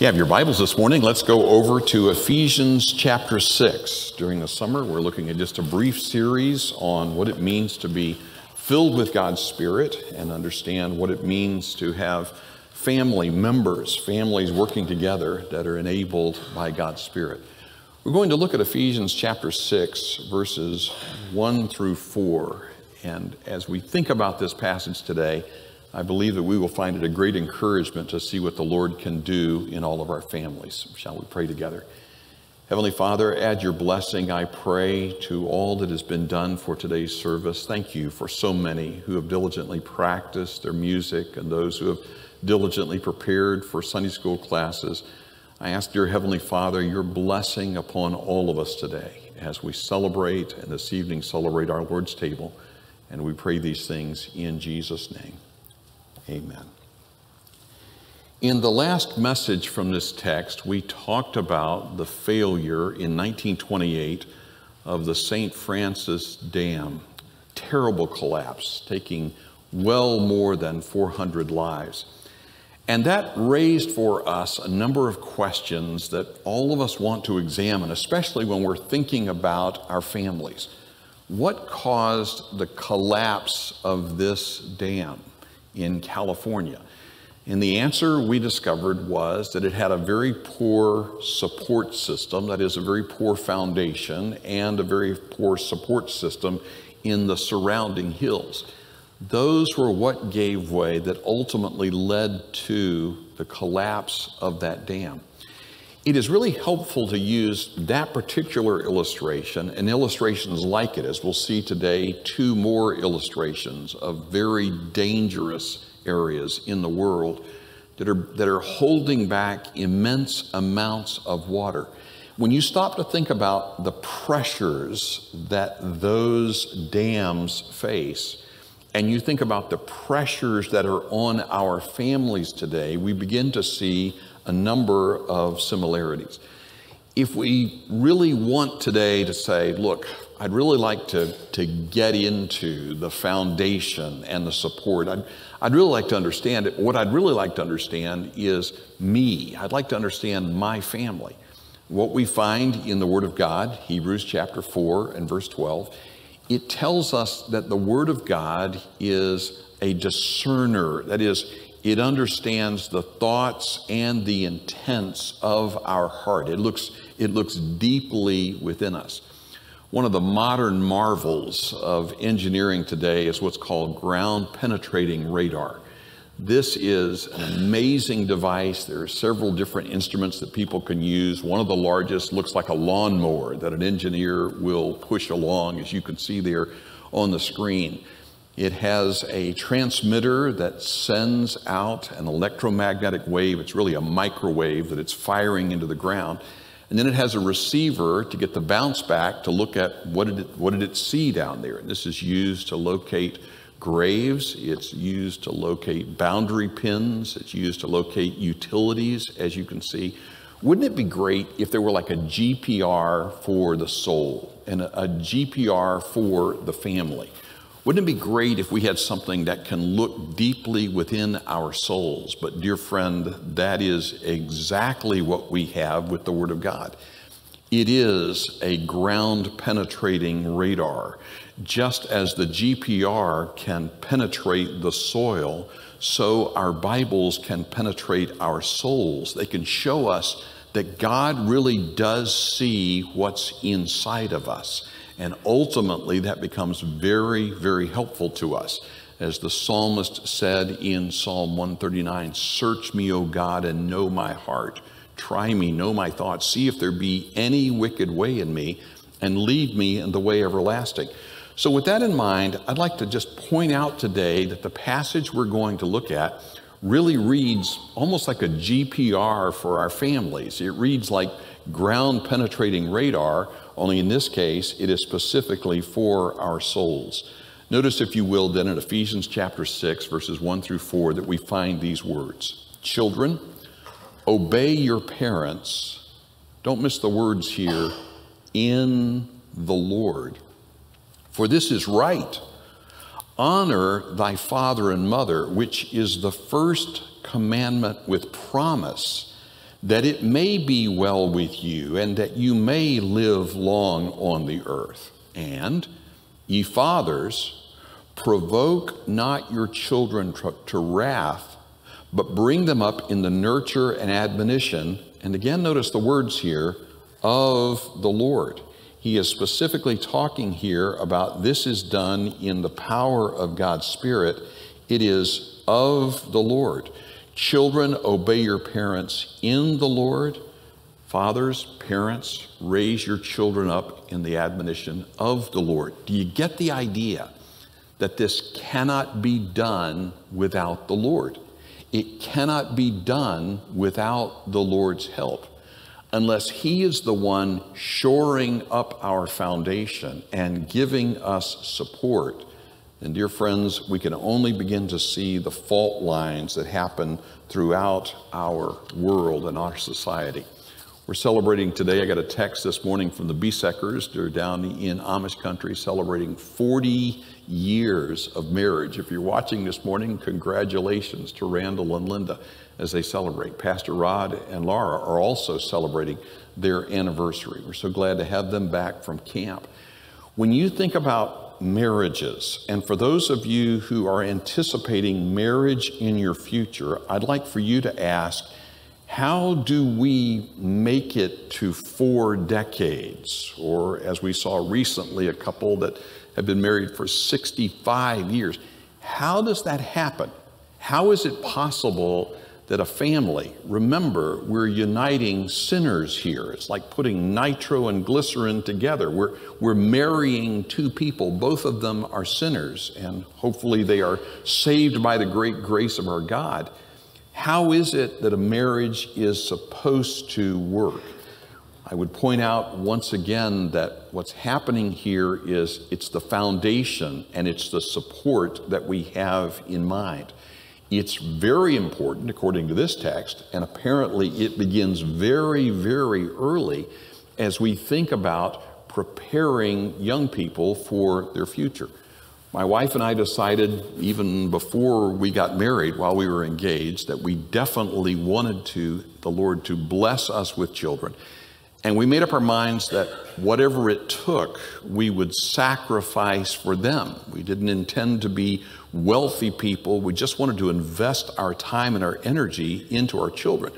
you have your Bibles this morning, let's go over to Ephesians chapter 6. During the summer, we're looking at just a brief series on what it means to be filled with God's Spirit and understand what it means to have family members, families working together that are enabled by God's Spirit. We're going to look at Ephesians chapter 6, verses 1 through 4. And as we think about this passage today, I believe that we will find it a great encouragement to see what the Lord can do in all of our families. Shall we pray together? Heavenly Father, add your blessing, I pray, to all that has been done for today's service. Thank you for so many who have diligently practiced their music and those who have diligently prepared for Sunday school classes. I ask, dear Heavenly Father, your blessing upon all of us today as we celebrate and this evening celebrate our Lord's table. And we pray these things in Jesus' name. Amen. In the last message from this text, we talked about the failure in 1928 of the St. Francis Dam. Terrible collapse, taking well more than 400 lives. And that raised for us a number of questions that all of us want to examine, especially when we're thinking about our families. What caused the collapse of this dam? In California? And the answer we discovered was that it had a very poor support system, that is, a very poor foundation, and a very poor support system in the surrounding hills. Those were what gave way that ultimately led to the collapse of that dam. It is really helpful to use that particular illustration and illustrations like it, as we'll see today, two more illustrations of very dangerous areas in the world that are, that are holding back immense amounts of water. When you stop to think about the pressures that those dams face, and you think about the pressures that are on our families today, we begin to see a number of similarities. If we really want today to say, look, I'd really like to, to get into the foundation and the support, I'd, I'd really like to understand it. What I'd really like to understand is me. I'd like to understand my family. What we find in the Word of God, Hebrews chapter 4 and verse 12, it tells us that the Word of God is a discerner. That is, it understands the thoughts and the intents of our heart. It looks, it looks deeply within us. One of the modern marvels of engineering today is what's called ground penetrating radar. This is an amazing device. There are several different instruments that people can use. One of the largest looks like a lawnmower that an engineer will push along, as you can see there on the screen. It has a transmitter that sends out an electromagnetic wave. It's really a microwave that it's firing into the ground. And then it has a receiver to get the bounce back to look at what did it, what did it see down there. And this is used to locate graves. It's used to locate boundary pins. It's used to locate utilities, as you can see. Wouldn't it be great if there were like a GPR for the soul and a, a GPR for the family? Wouldn't it be great if we had something that can look deeply within our souls? But, dear friend, that is exactly what we have with the Word of God. It is a ground penetrating radar. Just as the GPR can penetrate the soil, so our Bibles can penetrate our souls. They can show us that God really does see what's inside of us. And ultimately, that becomes very, very helpful to us. As the psalmist said in Psalm 139 Search me, O God, and know my heart. Try me, know my thoughts. See if there be any wicked way in me, and lead me in the way everlasting. So, with that in mind, I'd like to just point out today that the passage we're going to look at really reads almost like a GPR for our families. It reads like ground penetrating radar only in this case, it is specifically for our souls. Notice, if you will, then in Ephesians chapter 6, verses 1 through 4, that we find these words Children, obey your parents. Don't miss the words here in the Lord. For this is right. Honor thy father and mother, which is the first commandment with promise that it may be well with you, and that you may live long on the earth. And, ye fathers, provoke not your children to wrath, but bring them up in the nurture and admonition. And again, notice the words here of the Lord. He is specifically talking here about this is done in the power of God's Spirit. It is of the Lord. Children, obey your parents in the Lord. Fathers, parents, raise your children up in the admonition of the Lord. Do you get the idea that this cannot be done without the Lord? It cannot be done without the Lord's help unless He is the one shoring up our foundation and giving us support and dear friends, we can only begin to see the fault lines that happen throughout our world and our society. We're celebrating today. I got a text this morning from the Bieseckers. They're down in Amish country celebrating 40 years of marriage. If you're watching this morning, congratulations to Randall and Linda as they celebrate. Pastor Rod and Laura are also celebrating their anniversary. We're so glad to have them back from camp. When you think about marriages. And for those of you who are anticipating marriage in your future, I'd like for you to ask how do we make it to four decades? Or, as we saw recently, a couple that have been married for 65 years. How does that happen? How is it possible that a family, remember, we're uniting sinners here. It's like putting nitro and glycerin together. We're, we're marrying two people. Both of them are sinners, and hopefully they are saved by the great grace of our God. How is it that a marriage is supposed to work? I would point out once again that what's happening here is it's the foundation and it's the support that we have in mind. It's very important, according to this text, and apparently it begins very, very early as we think about preparing young people for their future. My wife and I decided, even before we got married, while we were engaged, that we definitely wanted to, the Lord to bless us with children. And we made up our minds that whatever it took, we would sacrifice for them. We didn't intend to be wealthy people. We just wanted to invest our time and our energy into our children.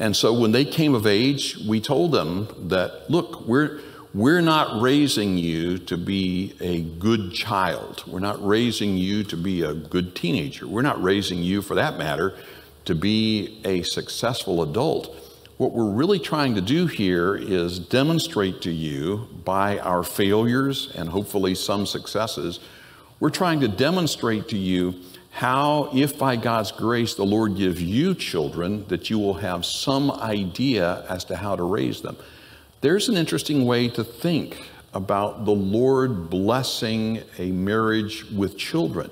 And so when they came of age, we told them that, look, we're, we're not raising you to be a good child. We're not raising you to be a good teenager. We're not raising you, for that matter, to be a successful adult. What we're really trying to do here is demonstrate to you by our failures and hopefully some successes, we're trying to demonstrate to you how, if by God's grace the Lord gives you children, that you will have some idea as to how to raise them. There's an interesting way to think about the Lord blessing a marriage with children.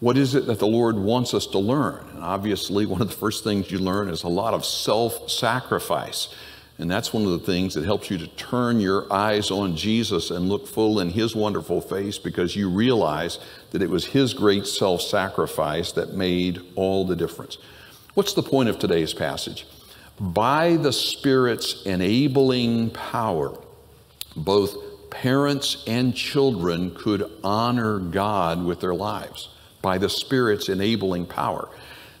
What is it that the Lord wants us to learn? And obviously, one of the first things you learn is a lot of self sacrifice. And that's one of the things that helps you to turn your eyes on Jesus and look full in his wonderful face because you realize that it was his great self sacrifice that made all the difference. What's the point of today's passage? By the Spirit's enabling power, both parents and children could honor God with their lives by the Spirit's enabling power.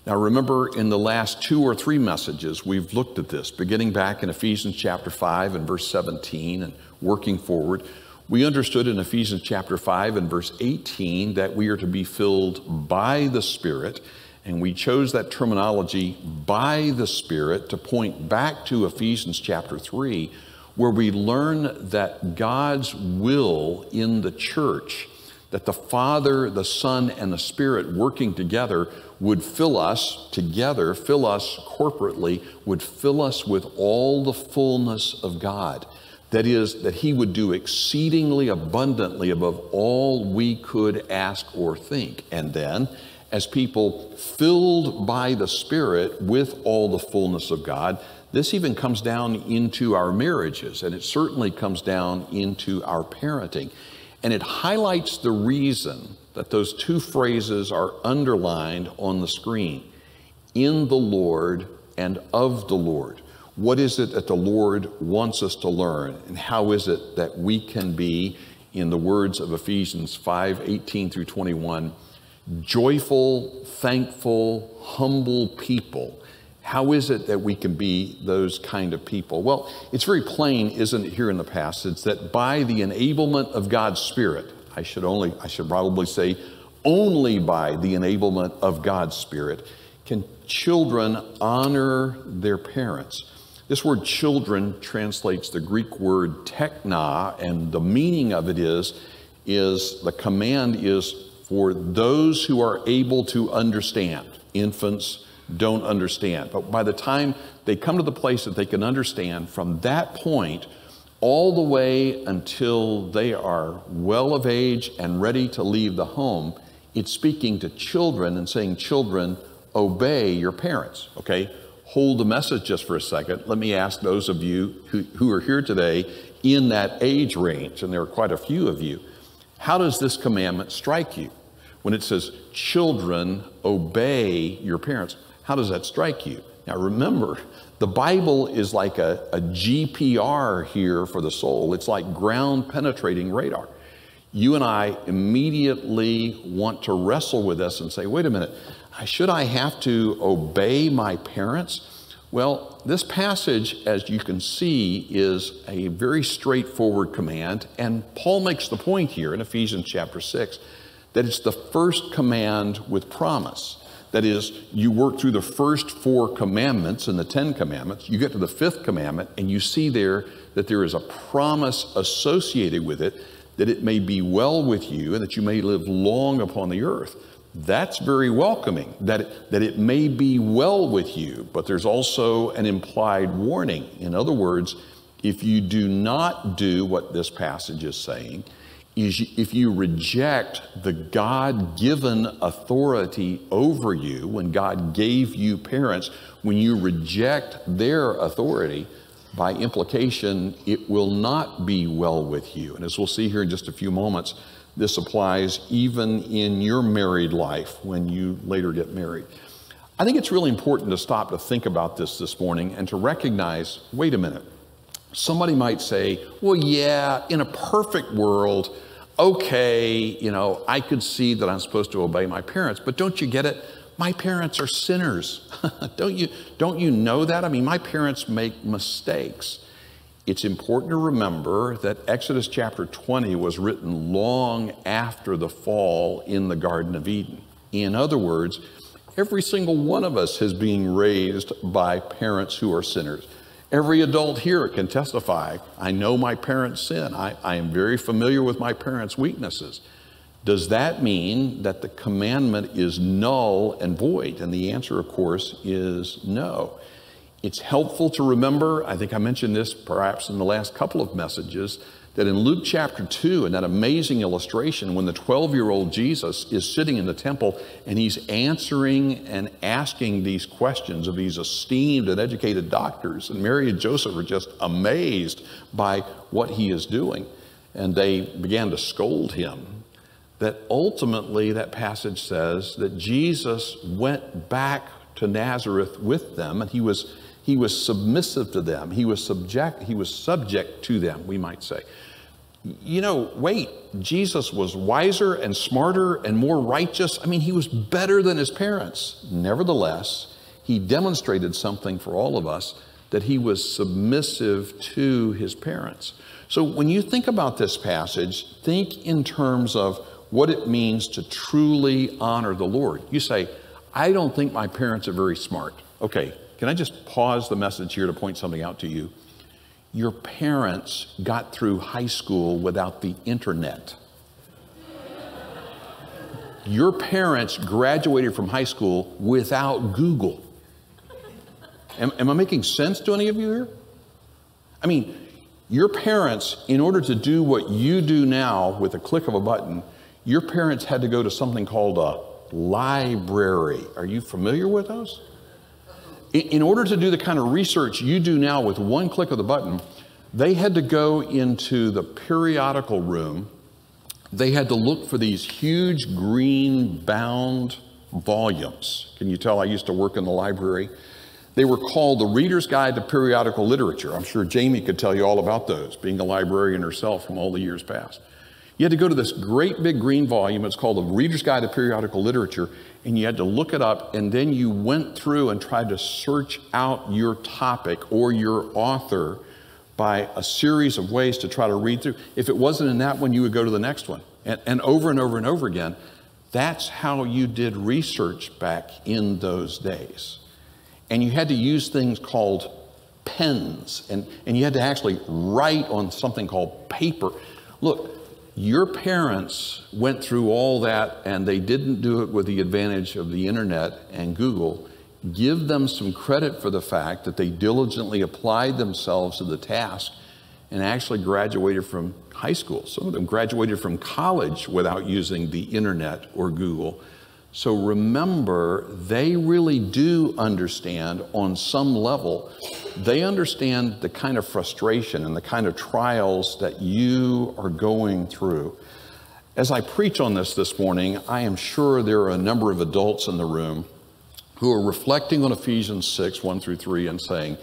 Now, remember in the last two or three messages, we've looked at this, beginning back in Ephesians chapter 5 and verse 17 and working forward. We understood in Ephesians chapter 5 and verse 18 that we are to be filled by the Spirit, and we chose that terminology by the Spirit to point back to Ephesians chapter 3, where we learn that God's will in the church that the Father, the Son, and the Spirit working together would fill us together, fill us corporately, would fill us with all the fullness of God. That is, that He would do exceedingly abundantly above all we could ask or think. And then, as people filled by the Spirit with all the fullness of God, this even comes down into our marriages, and it certainly comes down into our parenting. And it highlights the reason that those two phrases are underlined on the screen in the Lord and of the Lord. What is it that the Lord wants us to learn? And how is it that we can be, in the words of Ephesians 5 18 through 21, joyful, thankful, humble people? How is it that we can be those kind of people? Well, it's very plain, isn't it, here in the passage, that by the enablement of God's Spirit, I should only, I should probably say, only by the enablement of God's Spirit can children honor their parents. This word children translates the Greek word tekna, and the meaning of it is, is the command is for those who are able to understand. Infants don't understand. But by the time they come to the place that they can understand, from that point, all the way until they are well of age and ready to leave the home, it's speaking to children and saying, Children, obey your parents. Okay? hold the message just for a second, let me ask those of you who, who are here today in that age range, and there are quite a few of you, how does this commandment strike you? When it says, children, obey your parents, how does that strike you? Now remember, the Bible is like a, a GPR here for the soul. It's like ground penetrating radar. You and I immediately want to wrestle with this and say, wait a minute, should I have to obey my parents? Well, this passage, as you can see, is a very straightforward command. And Paul makes the point here in Ephesians chapter 6 that it's the first command with promise. That is, you work through the first four commandments and the Ten Commandments, you get to the fifth commandment, and you see there that there is a promise associated with it that it may be well with you and that you may live long upon the earth that's very welcoming, that it, that it may be well with you, but there's also an implied warning. In other words, if you do not do what this passage is saying, is if you reject the God given authority over you, when God gave you parents, when you reject their authority, by implication, it will not be well with you. And as we'll see here in just a few moments, this applies even in your married life when you later get married. I think it's really important to stop to think about this this morning and to recognize wait a minute. Somebody might say, well, yeah, in a perfect world, okay, you know, I could see that I'm supposed to obey my parents, but don't you get it? My parents are sinners. don't, you, don't you know that? I mean, my parents make mistakes it's important to remember that Exodus chapter 20 was written long after the fall in the Garden of Eden. In other words, every single one of us is being raised by parents who are sinners. Every adult here can testify I know my parents' sin, I, I am very familiar with my parents' weaknesses. Does that mean that the commandment is null and void? And the answer, of course, is no. It's helpful to remember, I think I mentioned this perhaps in the last couple of messages, that in Luke chapter 2, in that amazing illustration, when the 12 year old Jesus is sitting in the temple and he's answering and asking these questions of these esteemed and educated doctors, and Mary and Joseph are just amazed by what he is doing, and they began to scold him. That ultimately, that passage says that Jesus went back to Nazareth with them, and he was he was submissive to them. He was subject, he was subject to them, we might say. You know, wait, Jesus was wiser and smarter and more righteous. I mean, he was better than his parents. Nevertheless, he demonstrated something for all of us that he was submissive to his parents. So when you think about this passage, think in terms of what it means to truly honor the Lord. You say, I don't think my parents are very smart. Okay, can I just pause the message here to point something out to you? Your parents got through high school without the internet. Your parents graduated from high school without Google. Am, am, I making sense to any of you here? I mean, your parents, in order to do what you do now with a click of a button, your parents had to go to something called a library. Are you familiar with those? In order to do the kind of research you do now with one click of the button, they had to go into the periodical room. They had to look for these huge green bound volumes. Can you tell I used to work in the library? They were called the Reader's Guide to Periodical Literature. I'm sure Jamie could tell you all about those, being a librarian herself from all the years past. You had to go to this great big green volume. It's called the Reader's Guide to Periodical Literature, and you had to look it up, and then you went through and tried to search out your topic or your author by a series of ways to try to read through. If it wasn't in that one, you would go to the next one. And, and over and over and over again, that's how you did research back in those days. And you had to use things called pens, and, and you had to actually write on something called paper. Look, your parents went through all that and they didn't do it with the advantage of the internet and Google. Give them some credit for the fact that they diligently applied themselves to the task and actually graduated from high school. Some of them graduated from college without using the internet or Google. So remember, they really do understand on some level, they understand the kind of frustration and the kind of trials that you are going through. As I preach on this this morning, I am sure there are a number of adults in the room who are reflecting on Ephesians 6, 1 through 3, and saying,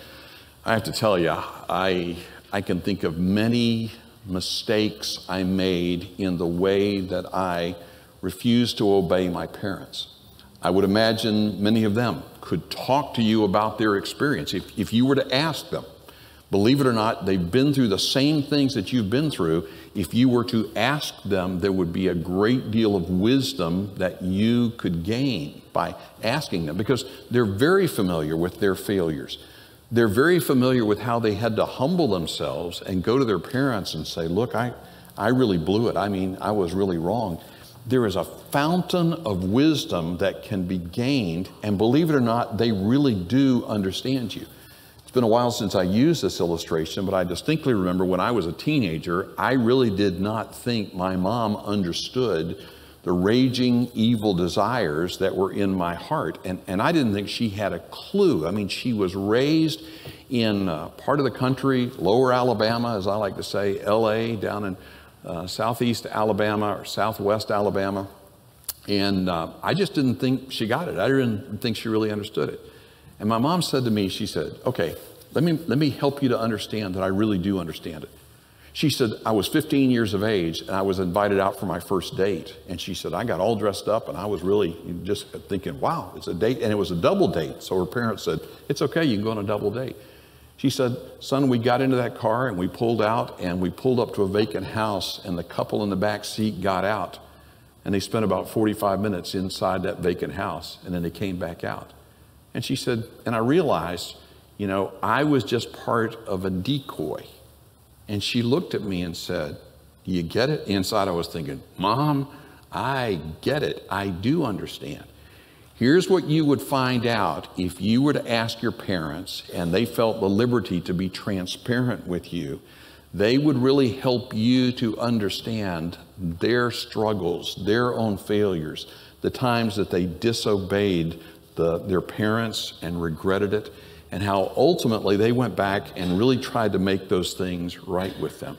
I have to tell you, I, I can think of many mistakes I made in the way that I refused to obey my parents. I would imagine many of them could talk to you about their experience if, if you were to ask them. Believe it or not, they've been through the same things that you've been through. If you were to ask them, there would be a great deal of wisdom that you could gain by asking them because they're very familiar with their failures. They're very familiar with how they had to humble themselves and go to their parents and say, Look, I, I really blew it. I mean, I was really wrong there is a fountain of wisdom that can be gained, and believe it or not, they really do understand you. It's been a while since I used this illustration, but I distinctly remember when I was a teenager, I really did not think my mom understood the raging evil desires that were in my heart. And, and I didn't think she had a clue. I mean, she was raised in uh, part of the country, lower Alabama, as I like to say, LA, down in uh, southeast Alabama or southwest Alabama. And uh, I just didn't think she got it. I didn't think she really understood it. And my mom said to me, she said, okay, let me, let me help you to understand that I really do understand it. She said, I was 15 years of age and I was invited out for my first date. And she said, I got all dressed up and I was really just thinking, wow, it's a date. And it was a double date. So her parents said, it's okay, you can go on a double date. She said, Son, we got into that car and we pulled out and we pulled up to a vacant house, and the couple in the back seat got out. And they spent about 45 minutes inside that vacant house, and then they came back out. And she said, And I realized, you know, I was just part of a decoy. And she looked at me and said, Do you get it? Inside, I was thinking, Mom, I get it. I do understand. Here's what you would find out if you were to ask your parents and they felt the liberty to be transparent with you. They would really help you to understand their struggles, their own failures, the times that they disobeyed the, their parents and regretted it, and how ultimately they went back and really tried to make those things right with them.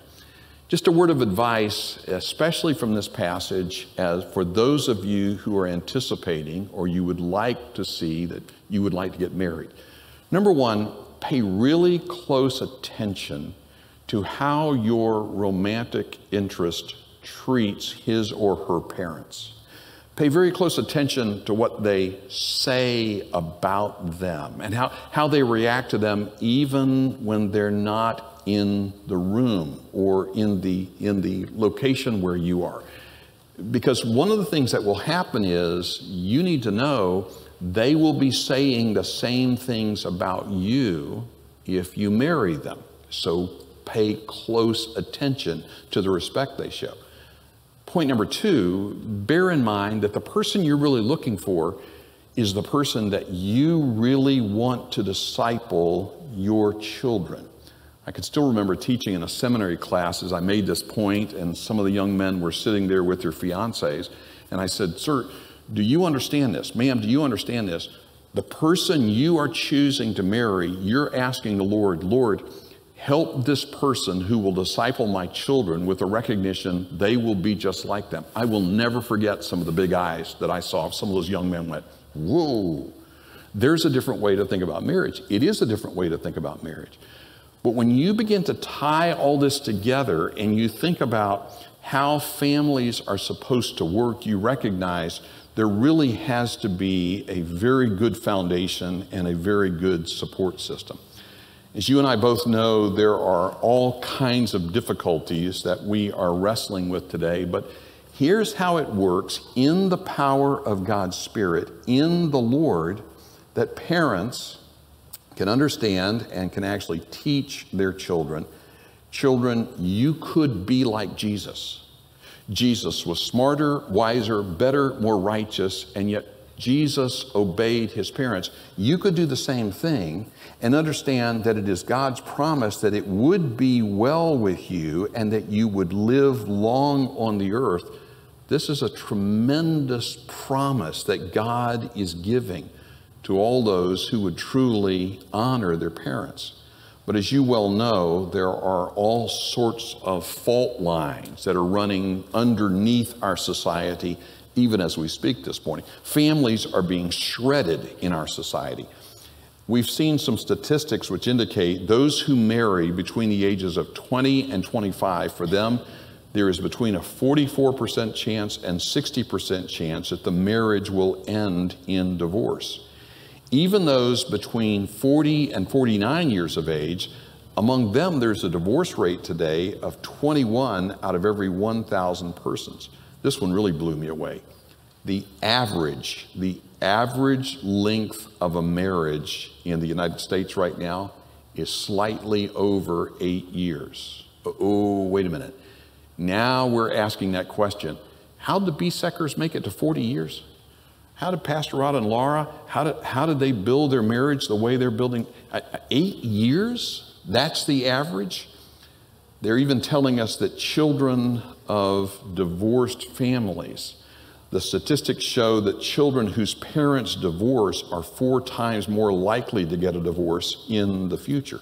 Just a word of advice, especially from this passage, as for those of you who are anticipating or you would like to see that you would like to get married. Number one, pay really close attention to how your romantic interest treats his or her parents. Pay very close attention to what they say about them and how, how they react to them even when they're not in the room or in the, in the location where you are. Because one of the things that will happen is you need to know they will be saying the same things about you if you marry them. So pay close attention to the respect they show. Point number two, bear in mind that the person you're really looking for is the person that you really want to disciple your children. I can still remember teaching in a seminary class as I made this point, and some of the young men were sitting there with their fiancés. And I said, Sir, do you understand this? Ma'am, do you understand this? The person you are choosing to marry, you're asking the Lord, Lord, help this person who will disciple my children with the recognition they will be just like them. I will never forget some of the big eyes that I saw. Some of those young men went, Whoa. There's a different way to think about marriage. It is a different way to think about marriage. But when you begin to tie all this together and you think about how families are supposed to work, you recognize there really has to be a very good foundation and a very good support system. As you and I both know, there are all kinds of difficulties that we are wrestling with today, but here's how it works in the power of God's Spirit, in the Lord, that parents can understand and can actually teach their children. Children, you could be like Jesus. Jesus was smarter, wiser, better, more righteous, and yet Jesus obeyed his parents. You could do the same thing and understand that it is God's promise that it would be well with you and that you would live long on the earth. This is a tremendous promise that God is giving to all those who would truly honor their parents. But as you well know, there are all sorts of fault lines that are running underneath our society, even as we speak this morning. Families are being shredded in our society. We've seen some statistics which indicate those who marry between the ages of 20 and 25, for them, there is between a 44% chance and 60% chance that the marriage will end in divorce. Even those between 40 and 49 years of age, among them, there's a divorce rate today of 21 out of every 1,000 persons. This one really blew me away. The average, the average length of a marriage in the United States right now is slightly over eight years. Oh, wait a minute. Now we're asking that question. How did the Bieseckers make it to 40 years? How did Pastor Rod and Laura, how did, how did they build their marriage the way they're building? Eight years? That's the average? They're even telling us that children of divorced families, the statistics show that children whose parents divorce are four times more likely to get a divorce in the future.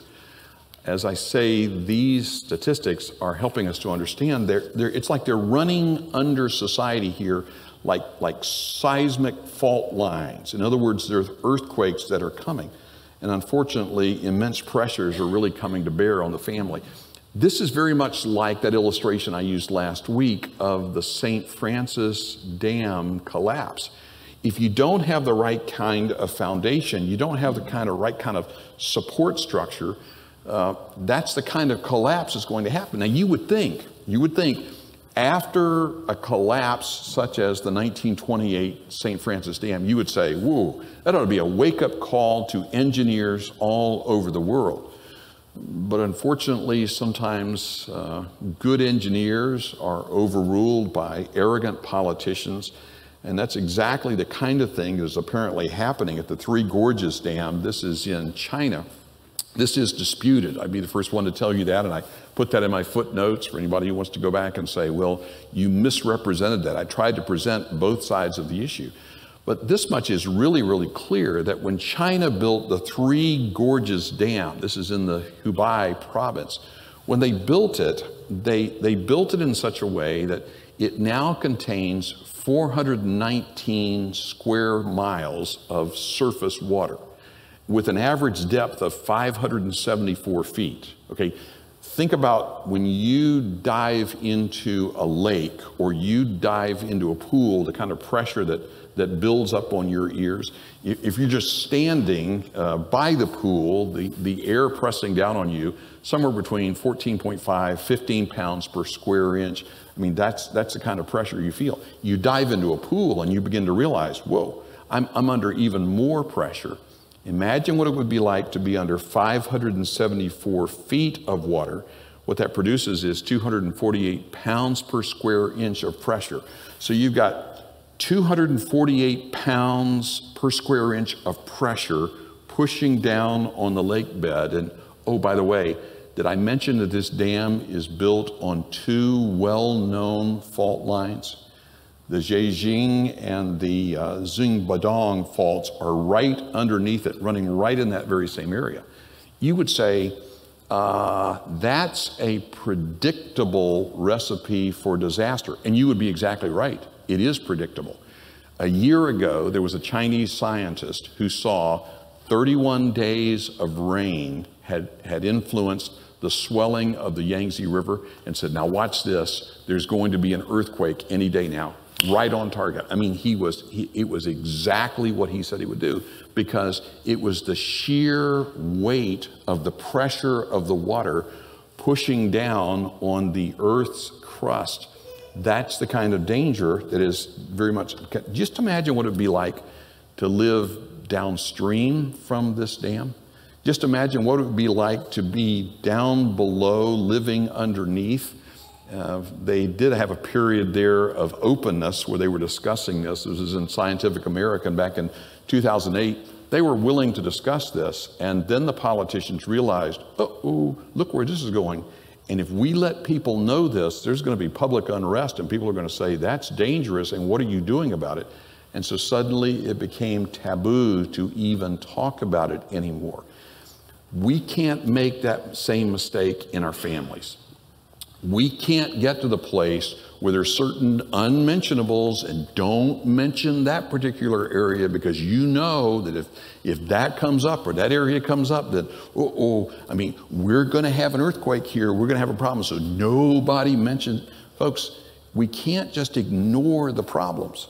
As I say, these statistics are helping us to understand they're, they're, it's like they're running under society here like, like seismic fault lines. In other words, there's earthquakes that are coming. And unfortunately, immense pressures are really coming to bear on the family. This is very much like that illustration I used last week of the St. Francis Dam collapse. If you don't have the right kind of foundation, you don't have the kind of right kind of support structure, uh, that's the kind of collapse that's going to happen. Now, you would think, you would think after a collapse such as the 1928 St. Francis Dam, you would say, whoa, that ought to be a wake up call to engineers all over the world. But unfortunately, sometimes uh, good engineers are overruled by arrogant politicians. And that's exactly the kind of thing that is apparently happening at the Three Gorges Dam. This is in China. This is disputed. I'd be the first one to tell you that, and I put that in my footnotes for anybody who wants to go back and say, well, you misrepresented that. I tried to present both sides of the issue. But this much is really, really clear that when China built the Three Gorges Dam, this is in the Hubei province, when they built it, they, they built it in such a way that it now contains 419 square miles of surface water with an average depth of 574 feet. Okay, think about when you dive into a lake or you dive into a pool, the kind of pressure that, that builds up on your ears. If you're just standing uh, by the pool, the, the air pressing down on you, somewhere between 14.5, 15 pounds per square inch. I mean, that's, that's the kind of pressure you feel. You dive into a pool and you begin to realize, whoa, I'm, I'm under even more pressure. Imagine what it would be like to be under 574 feet of water. What that produces is 248 pounds per square inch of pressure. So you've got 248 pounds per square inch of pressure pushing down on the lake bed. And oh, by the way, did I mention that this dam is built on two well known fault lines? The Zhejiang and the uh, Xingbadong faults are right underneath it, running right in that very same area. You would say uh, that's a predictable recipe for disaster. And you would be exactly right. It is predictable. A year ago, there was a Chinese scientist who saw 31 days of rain had, had influenced the swelling of the Yangtze River and said, Now watch this. There's going to be an earthquake any day now. Right on target. I mean, he was, he, it was exactly what he said he would do because it was the sheer weight of the pressure of the water pushing down on the earth's crust that's the kind of danger that is very much. Just imagine what it would be like to live downstream from this dam. Just imagine what it would be like to be down below, living underneath. Uh, they did have a period there of openness where they were discussing this. This was in Scientific American back in 2008. They were willing to discuss this. And then the politicians realized, oh, look where this is going. And if we let people know this, there's going to be public unrest, and people are going to say, That's dangerous, and what are you doing about it? And so suddenly it became taboo to even talk about it anymore. We can't make that same mistake in our families. We can't get to the place where there's certain unmentionables and don't mention that particular area because you know that if, if that comes up or that area comes up, that, oh, oh I mean, we're going to have an earthquake here, we're going to have a problem. So nobody mentions, folks, we can't just ignore the problems.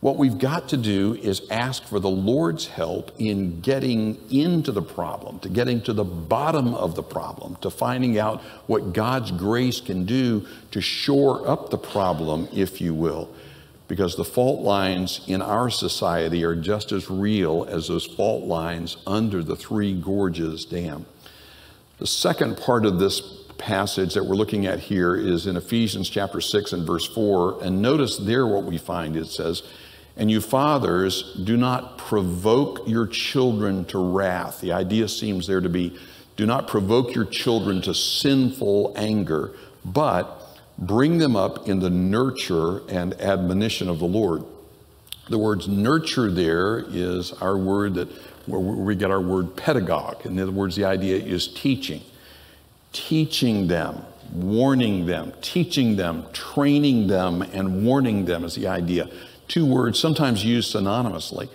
What we've got to do is ask for the Lord's help in getting into the problem, to getting to the bottom of the problem, to finding out what God's grace can do to shore up the problem, if you will. Because the fault lines in our society are just as real as those fault lines under the Three Gorges Dam. The second part of this passage that we're looking at here is in Ephesians chapter 6 and verse 4. And notice there what we find it says, and you fathers, do not provoke your children to wrath. The idea seems there to be do not provoke your children to sinful anger, but bring them up in the nurture and admonition of the Lord. The words nurture there is our word that where we get our word pedagogue. In other words, the idea is teaching. Teaching them, warning them, teaching them, training them, and warning them is the idea two words sometimes used synonymously.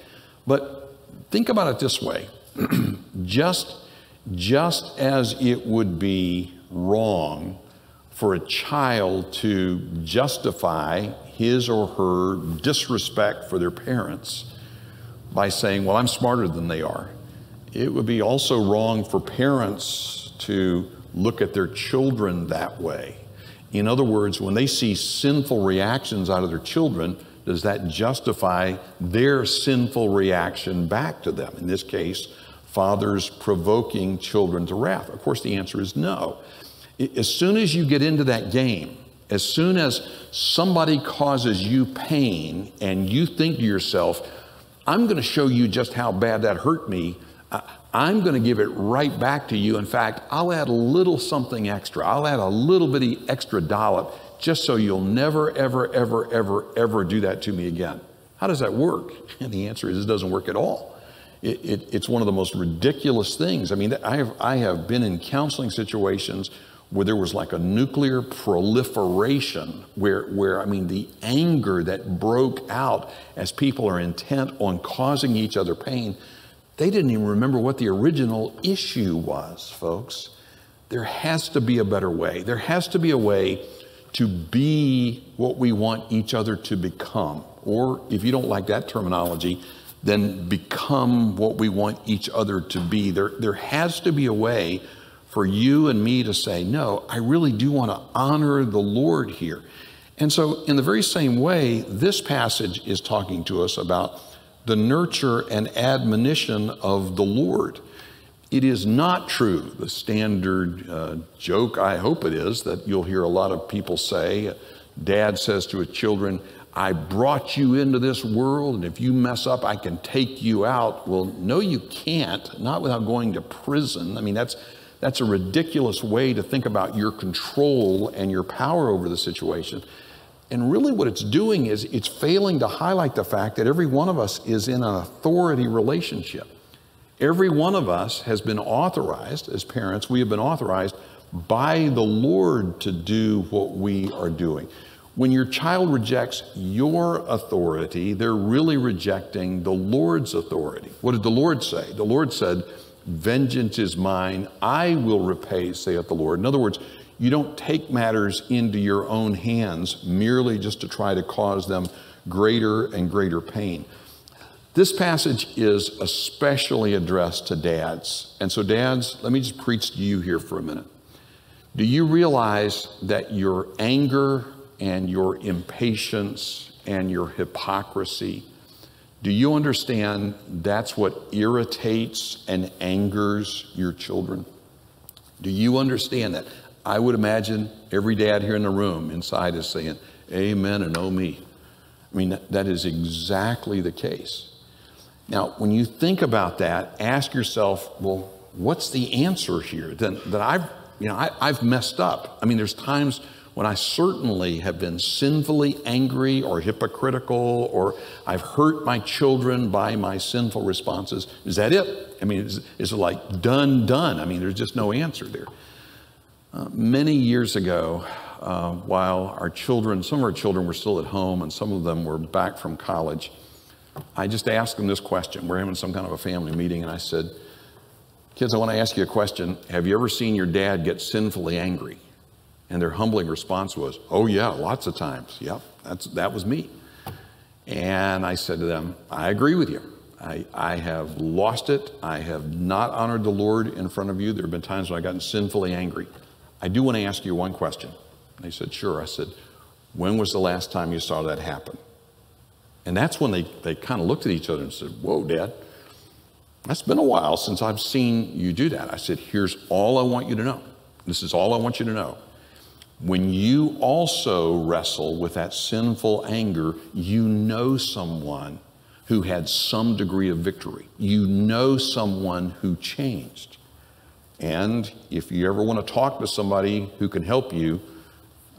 But think about it this way just, just as it would be wrong for a child to justify his or her disrespect for their parents by saying, Well, I'm smarter than they are. It would be also wrong for parents to look at their children that way. In other words, when they see sinful reactions out of their children, does that justify their sinful reaction back to them? In this case, fathers provoking children to wrath. Of course, the answer is no. As soon as you get into that game, as soon as somebody causes you pain and you think to yourself, I'm going to show you just how bad that hurt me, I'm going to give it right back to you. In fact, I'll add a little something extra. I'll add a little bitty extra dollop just so you'll never, ever, ever, ever, ever do that to me again. How does that work? And the answer is it doesn't work at all. It, it, it's one of the most ridiculous things. I mean, I have, I have been in counseling situations where there was like a nuclear proliferation, where, where, I mean, the anger that broke out as people are intent on causing each other pain, they didn't even remember what the original issue was, folks. There has to be a better way. There has to be a way to be what we want each other to become. Or if you don't like that terminology, then become what we want each other to be. There, there has to be a way for you and me to say, no, I really do want to honor the Lord here. And so, in the very same way, this passage is talking to us about the nurture and admonition of the Lord. It is not true, the standard uh, joke, I hope it is, that you'll hear a lot of people say. Dad says to his children, I brought you into this world, and if you mess up, I can take you out. Well, no, you can't, not without going to prison. I mean, that's, that's a ridiculous way to think about your control and your power over the situation. And really, what it's doing is it's failing to highlight the fact that every one of us is in an authority relationship. Every one of us has been authorized, as parents, we have been authorized by the Lord to do what we are doing. When your child rejects your authority, they're really rejecting the Lord's authority. What did the Lord say? The Lord said, Vengeance is mine, I will repay, saith the Lord. In other words, you don't take matters into your own hands merely just to try to cause them greater and greater pain. This passage is especially addressed to dads. And so, dads, let me just preach to you here for a minute. Do you realize that your anger and your impatience and your hypocrisy, do you understand that's what irritates and angers your children? Do you understand that? I would imagine every dad here in the room inside is saying, Amen and oh me. I mean, that is exactly the case. Now, when you think about that, ask yourself, well, what's the answer here? Then that I've, you know, I, I've messed up. I mean, there's times when I certainly have been sinfully angry or hypocritical, or I've hurt my children by my sinful responses. Is that it? I mean, is, is it like done, done? I mean, there's just no answer there. Uh, many years ago, uh, while our children, some of our children were still at home and some of them were back from college, I just asked them this question. We're having some kind of a family meeting, and I said, Kids, I want to ask you a question. Have you ever seen your dad get sinfully angry? And their humbling response was, Oh, yeah, lots of times. Yep, that's, that was me. And I said to them, I agree with you. I, I have lost it. I have not honored the Lord in front of you. There have been times when I've gotten sinfully angry. I do want to ask you one question. They said, Sure. I said, When was the last time you saw that happen? And that's when they, they kind of looked at each other and said, Whoa, Dad, that's been a while since I've seen you do that. I said, Here's all I want you to know. This is all I want you to know. When you also wrestle with that sinful anger, you know someone who had some degree of victory. You know someone who changed. And if you ever want to talk to somebody who can help you,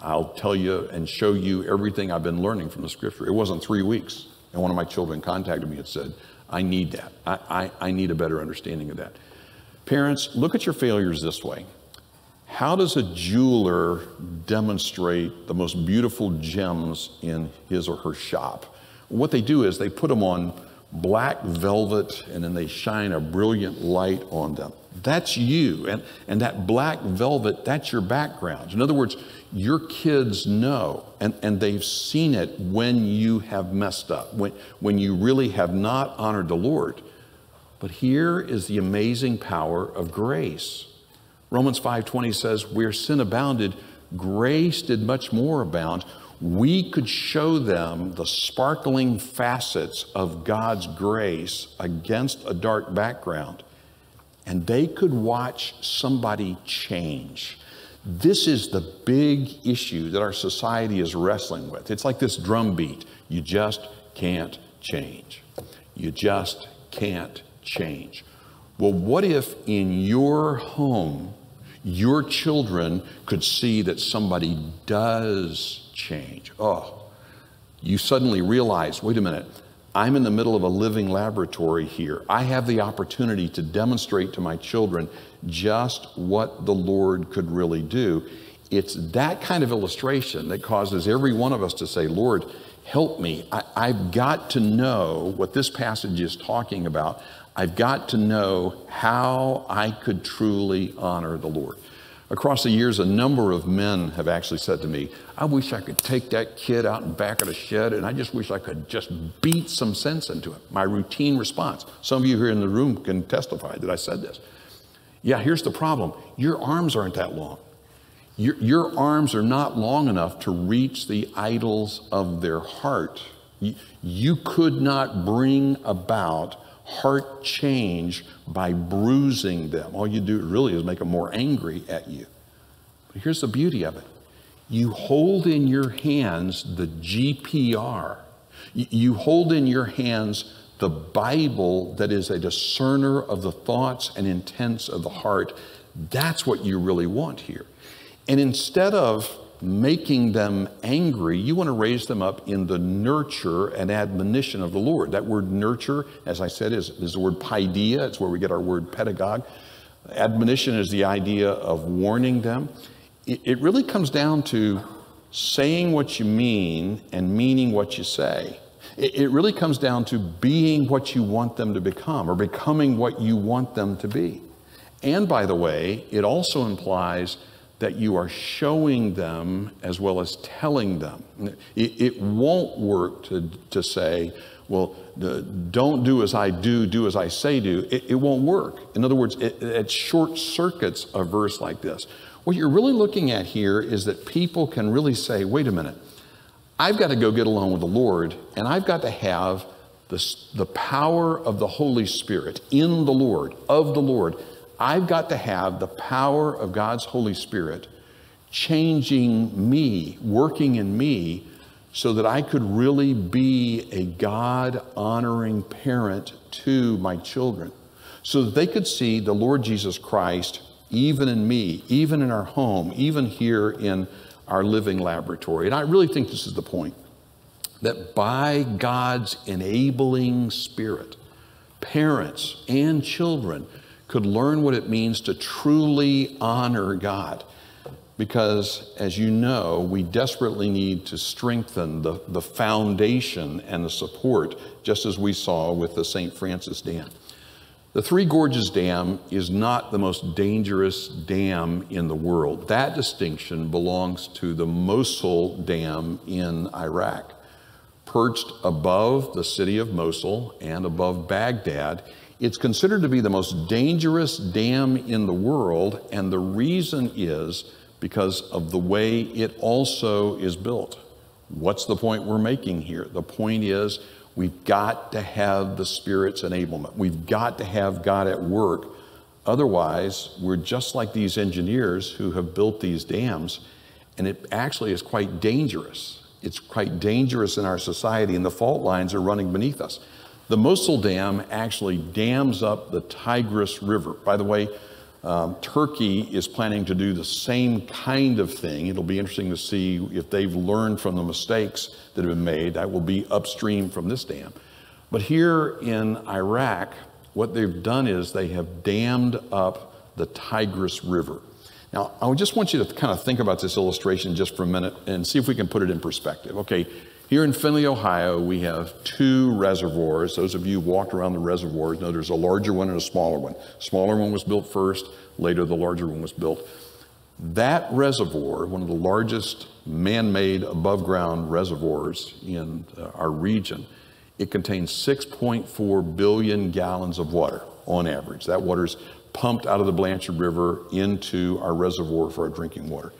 I'll tell you and show you everything I've been learning from the scripture. It wasn't three weeks. And one of my children contacted me and said, I need that. I, I, I need a better understanding of that. Parents, look at your failures this way. How does a jeweler demonstrate the most beautiful gems in his or her shop? What they do is they put them on black velvet and then they shine a brilliant light on them. That's you. And, and that black velvet, that's your background. In other words, your kids know and, and they've seen it when you have messed up, when, when you really have not honored the Lord. But here is the amazing power of grace. Romans 5:20 says, "Where sin abounded, grace did much more abound." We could show them the sparkling facets of God's grace against a dark background and they could watch somebody change. This is the big issue that our society is wrestling with. It's like this drum beat. You just can't change. You just can't change. Well, what if in your home, your children could see that somebody does change? Oh, you suddenly realize wait a minute, I'm in the middle of a living laboratory here. I have the opportunity to demonstrate to my children just what the Lord could really do. It's that kind of illustration that causes every one of us to say, Lord, help me. I, have got to know what this passage is talking about. I've got to know how I could truly honor the Lord. Across the years, a number of men have actually said to me, I wish I could take that kid out and back of the shed and I just wish I could just beat some sense into him. My routine response. Some of you here in the room can testify that I said this. Yeah, here's the problem your arms aren't that long. Your, your arms are not long enough to reach the idols of their heart. You, you could not bring about heart change by bruising them. All you do really is make them more angry at you. But here's the beauty of it you hold in your hands the GPR, you hold in your hands the Bible that is a discerner of the thoughts and intents of the heart. That's what you really want here. And instead of making them angry, you want to raise them up in the nurture and admonition of the Lord. That word nurture, as I said, is, is the word paideia. It's where we get our word pedagogue. Admonition is the idea of warning them. It, it really comes down to saying what you mean and meaning what you say. It, it really comes down to being what you want them to become or becoming what you want them to be. And by the way, it also implies that you are showing them as well as telling them. It, it won't work to, to say, well, don't do as I do, do as I say do. It, it won't work. In other words, it, it short circuits a verse like this. What you're really looking at here is that people can really say, wait a minute, I've got to go get along with the Lord, and I've got to have the, the power of the Holy Spirit in the Lord, of the Lord. I've got to have the power of God's Holy Spirit changing me, working in me, so that I could really be a God honoring parent to my children, so that they could see the Lord Jesus Christ even in me, even in our home, even here in our living laboratory. And I really think this is the point that by God's enabling spirit, parents and children could learn what it means to truly honor God. Because, as you know, we desperately need to strengthen the, the foundation and the support, just as we saw with the St. Francis Dam. The Three Gorges Dam is not the most dangerous dam in the world. That distinction belongs to the Mosul Dam in Iraq. Perched above the city of Mosul and above Baghdad, it's considered to be the most dangerous dam in the world, and the reason is because of the way it also is built. What's the point we're making here? The point is We've got to have the Spirit's enablement. We've got to have God at work. Otherwise, we're just like these engineers who have built these dams, and it actually is quite dangerous. It's quite dangerous in our society, and the fault lines are running beneath us. The Mosul Dam actually dams up the Tigris River. By the way, um, Turkey is planning to do the same kind of thing. It'll be interesting to see if they've learned from the mistakes that have been made. That will be upstream from this dam. But here in Iraq, what they've done is they have dammed up the Tigris River. Now, I would just want you to kind of think about this illustration just for a minute and see if we can put it in perspective. Okay, here in Findlay, Ohio, we have two reservoirs. Those of you who walked around the reservoirs know there's a larger one and a smaller one. Smaller one was built first, later the larger one was built. That reservoir, one of the largest man-made above-ground reservoirs in uh, our region, it contains 6.4 billion gallons of water on average. That water is pumped out of the Blanchard River into our reservoir for our drinking water.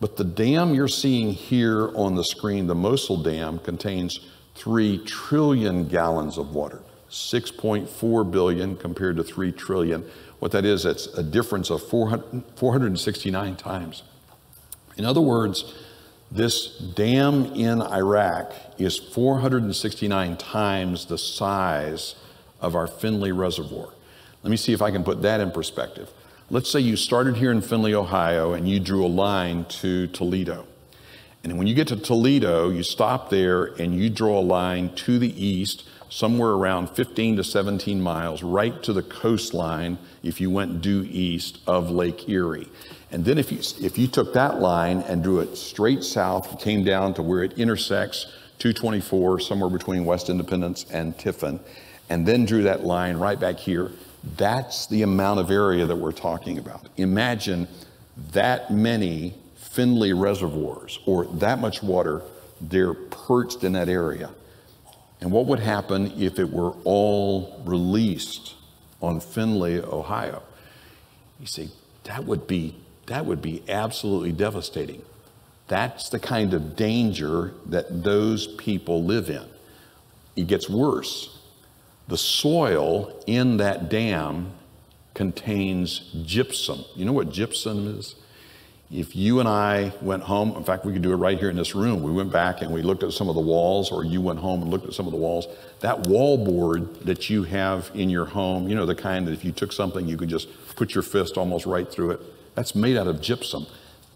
But the dam you're seeing here on the screen, the Mosul Dam, contains 3 trillion gallons of water. 6.4 billion compared to 3 trillion. What that is, it's a difference of 400, 469 times. In other words, this dam in Iraq is 469 times the size of our Findlay Reservoir. Let me see if I can put that in perspective. Let's say you started here in Findlay, Ohio, and you drew a line to Toledo. And when you get to Toledo, you stop there and you draw a line to the east, somewhere around 15 to 17 miles, right to the coastline if you went due east of Lake Erie. And then if you, if you took that line and drew it straight south, came down to where it intersects 224, somewhere between West Independence and Tiffin, and then drew that line right back here, that's the amount of area that we're talking about. Imagine that many Findlay reservoirs or that much water, they're perched in that area. And what would happen if it were all released on Findlay, Ohio? You see, that would be that would be absolutely devastating. That's the kind of danger that those people live in. It gets worse the soil in that dam contains gypsum. You know what gypsum is? If you and I went home, in fact, we could do it right here in this room. We went back and we looked at some of the walls, or you went home and looked at some of the walls. That wall board that you have in your home, you know, the kind that if you took something, you could just put your fist almost right through it, that's made out of gypsum.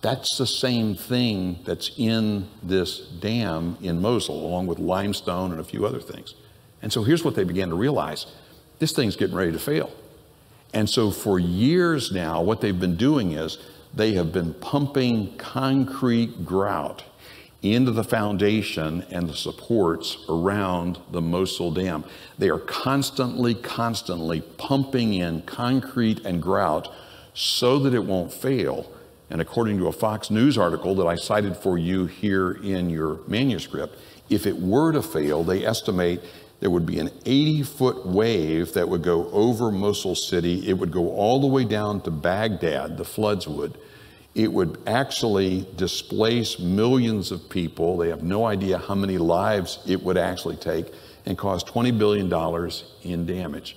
That's the same thing that's in this dam in Mosul, along with limestone and a few other things. And so here's what they began to realize this thing's getting ready to fail. And so for years now, what they've been doing is they have been pumping concrete grout into the foundation and the supports around the Mosul Dam. They are constantly, constantly pumping in concrete and grout so that it won't fail. And according to a Fox News article that I cited for you here in your manuscript, if it were to fail, they estimate there would be an 80 foot wave that would go over Mosul City. It would go all the way down to Baghdad, the floods would. It would actually displace millions of people. They have no idea how many lives it would actually take and cause $20 billion in damage.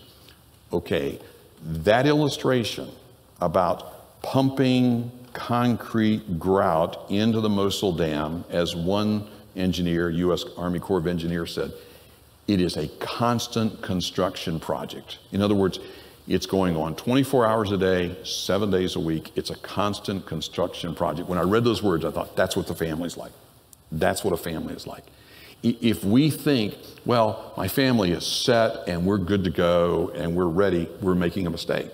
Okay, that illustration about pumping concrete grout into the Mosul Dam, as one engineer, U.S. Army Corps of Engineers said, it is a constant construction project. In other words, it's going on 24 hours a day, seven days a week. It's a constant construction project. When I read those words, I thought, that's what the family's like. That's what a family is like. If we think, well, my family is set and we're good to go and we're ready, we're making a mistake.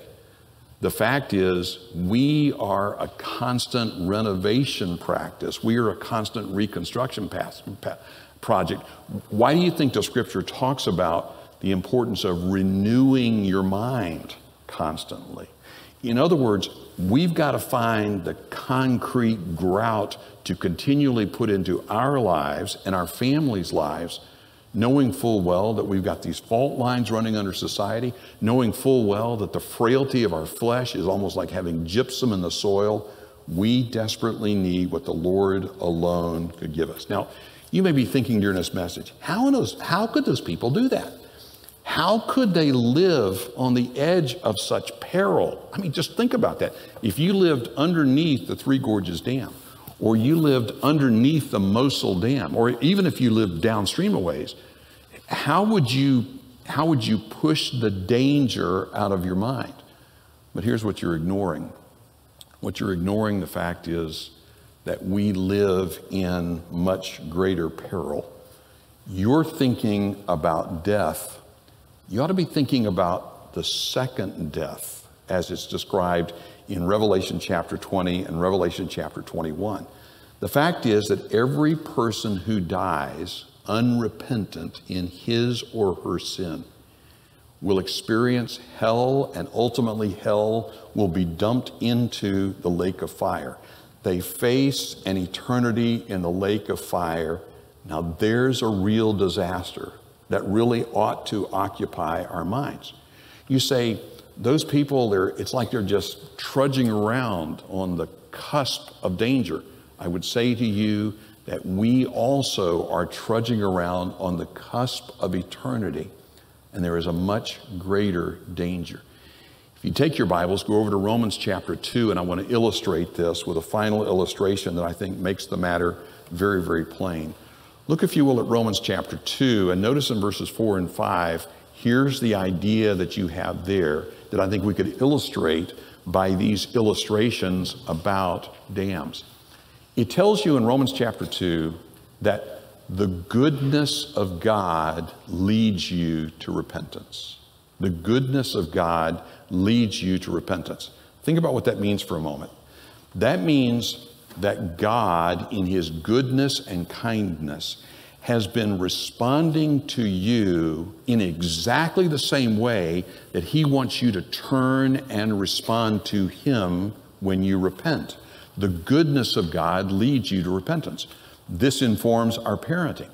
The fact is, we are a constant renovation practice. We are a constant reconstruction path, project. Why do you think the scripture talks about the importance of renewing your mind constantly? In other words, we've got to find the concrete grout to continually put into our lives and our families' lives knowing full well that we've got these fault lines running under society, knowing full well that the frailty of our flesh is almost like having gypsum in the soil, we desperately need what the Lord alone could give us. Now, you may be thinking during this message, how, those, how could those people do that? How could they live on the edge of such peril? I mean, just think about that. If you lived underneath the Three Gorges Dam, or you lived underneath the Mosul Dam, or even if you lived downstream a ways, how would you, how would you push the danger out of your mind? But here's what you're ignoring. What you're ignoring, the fact is that we live in much greater peril. You're thinking about death. You ought to be thinking about the second death as it's described in Revelation chapter 20 and Revelation chapter 21. The fact is that every person who dies unrepentant in his or her sin will experience hell, and ultimately, hell will be dumped into the lake of fire. They face an eternity in the lake of fire. Now, there's a real disaster that really ought to occupy our minds. You say, those people, they're, it's like they're just trudging around on the cusp of danger. I would say to you that we also are trudging around on the cusp of eternity, and there is a much greater danger. If you take your Bibles, go over to Romans chapter 2, and I want to illustrate this with a final illustration that I think makes the matter very, very plain. Look, if you will, at Romans chapter 2, and notice in verses 4 and 5, here's the idea that you have there that I think we could illustrate by these illustrations about dams. It tells you in Romans chapter 2 that the goodness of God leads you to repentance. The goodness of God leads you to repentance. Think about what that means for a moment. That means that God, in His goodness and kindness, has been responding to you in exactly the same way that He wants you to turn and respond to Him when you repent. The goodness of God leads you to repentance. This informs our parenting.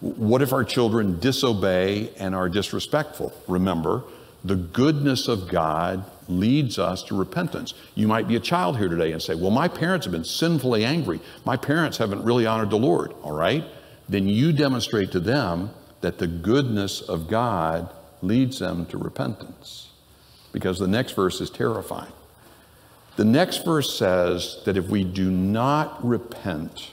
What if our children disobey and are disrespectful? Remember, the goodness of God leads us to repentance. You might be a child here today and say, Well, my parents have been sinfully angry. My parents haven't really honored the Lord. All right? Then you demonstrate to them that the goodness of God leads them to repentance. Because the next verse is terrifying. The next verse says that if we do not repent,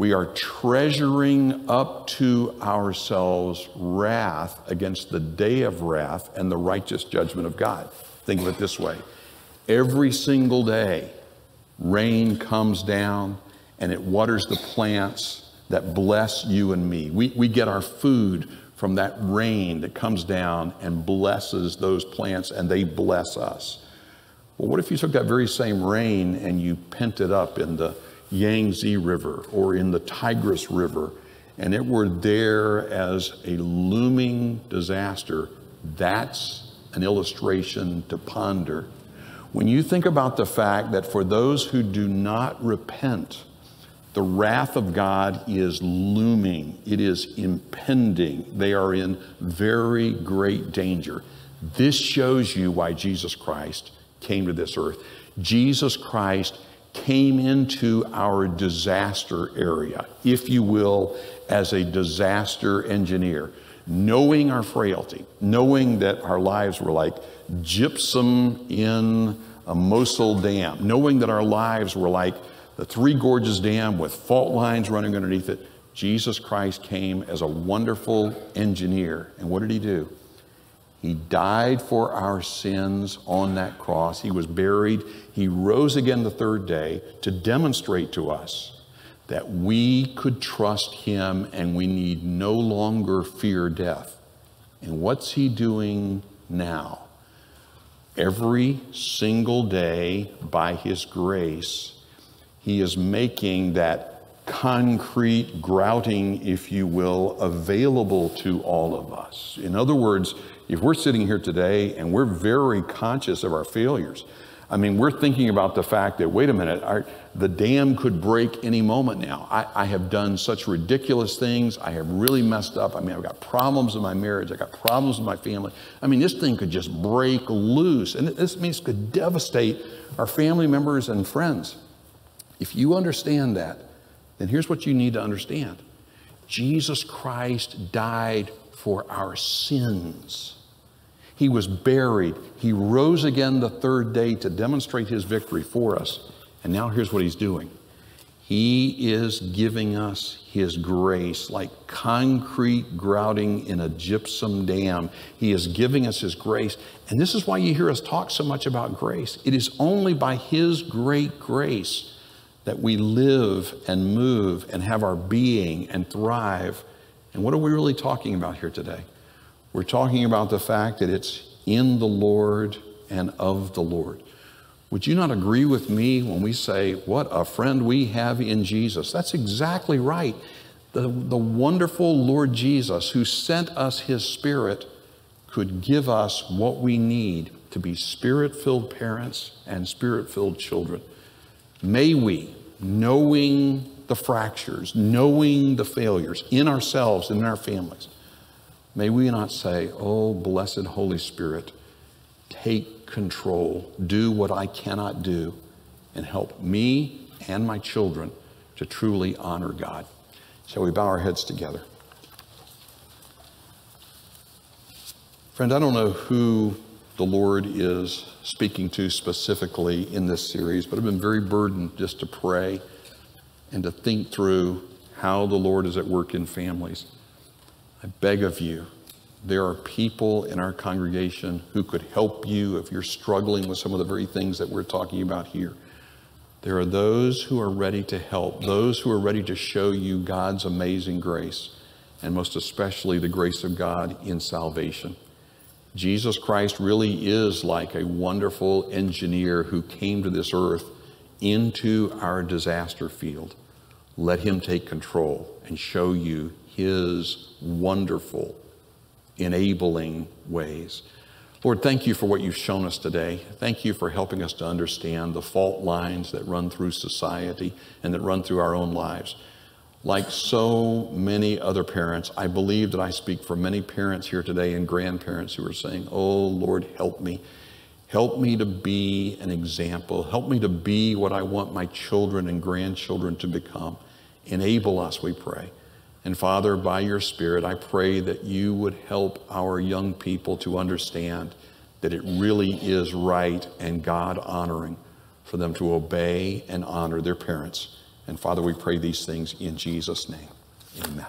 we are treasuring up to ourselves wrath against the day of wrath and the righteous judgment of God. Think of it this way every single day, rain comes down and it waters the plants that bless you and me. We, we get our food from that rain that comes down and blesses those plants, and they bless us. Well, what if you took that very same rain and you pent it up in the, Yangtze River or in the Tigris River and it were there as a looming disaster, that's an illustration to ponder. When you think about the fact that for those who do not repent, the wrath of God is looming, it is impending. They are in very great danger. This shows you why Jesus Christ came to this earth. Jesus Christ came into our disaster area, if you will, as a disaster engineer, knowing our frailty, knowing that our lives were like gypsum in a Mosul dam, knowing that our lives were like the Three Gorges Dam with fault lines running underneath it, Jesus Christ came as a wonderful engineer. And what did he do? He died for our sins on that cross. He was buried. He rose again the third day to demonstrate to us that we could trust him and we need no longer fear death. And what's he doing now? Every single day, by his grace, he is making that concrete grouting, if you will, available to all of us. In other words, if we're sitting here today and we're very conscious of our failures, I mean, we're thinking about the fact that, wait a minute, our, the dam could break any moment now. I, I, have done such ridiculous things. I have really messed up. I mean, I've got problems in my marriage. I've got problems in my family. I mean, this thing could just break loose. And this means could devastate our family members and friends. If you understand that, then here's what you need to understand Jesus Christ died for our sins. He was buried. He rose again the third day to demonstrate his victory for us. And now here's what he's doing He is giving us his grace like concrete grouting in a gypsum dam. He is giving us his grace. And this is why you hear us talk so much about grace. It is only by his great grace that we live and move and have our being and thrive. And what are we really talking about here today? We're talking about the fact that it's in the Lord and of the Lord. Would you not agree with me when we say, What a friend we have in Jesus? That's exactly right. The, the wonderful Lord Jesus, who sent us his Spirit, could give us what we need to be spirit filled parents and spirit filled children. May we, knowing the fractures, knowing the failures in ourselves and in our families, may we not say, Oh, blessed Holy Spirit, take control, do what I cannot do, and help me and my children to truly honor God. Shall we bow our heads together? Friend, I don't know who the Lord is speaking to specifically in this series, but I've been very burdened just to pray and to think through how the Lord is at work in families. I beg of you, there are people in our congregation who could help you if you're struggling with some of the very things that we're talking about here. There are those who are ready to help, those who are ready to show you God's amazing grace, and most especially the grace of God in salvation. Jesus Christ really is like a wonderful engineer who came to this earth into our disaster field. Let him take control and show you his wonderful, enabling ways. Lord, thank you for what you've shown us today. Thank you for helping us to understand the fault lines that run through society and that run through our own lives. Like so many other parents, I believe that I speak for many parents here today and grandparents who are saying, Oh, Lord, help me. Help me to be an example. Help me to be what I want my children and grandchildren to become. Enable us, we pray. And Father, by your Spirit, I pray that you would help our young people to understand that it really is right and God honoring for them to obey and honor their parents. And Father, we pray these things in Jesus' name. Amen.